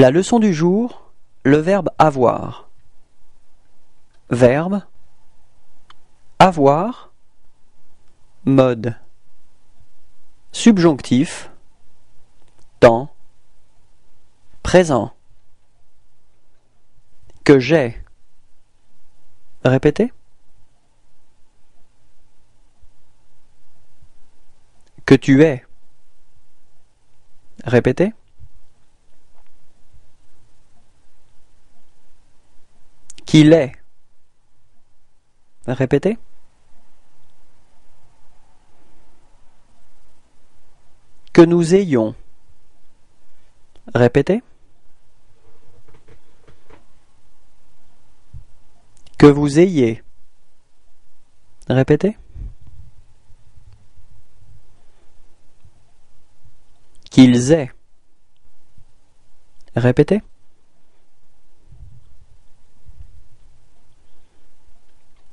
La leçon du jour, le verbe avoir. Verbe avoir mode. Subjonctif temps présent. Que j'ai. Répétez. Que tu es. Répétez qu'il est. Répétez. Que nous ayons. Répétez. Que vous ayez. Répétez. Qu'ils aient. Répétez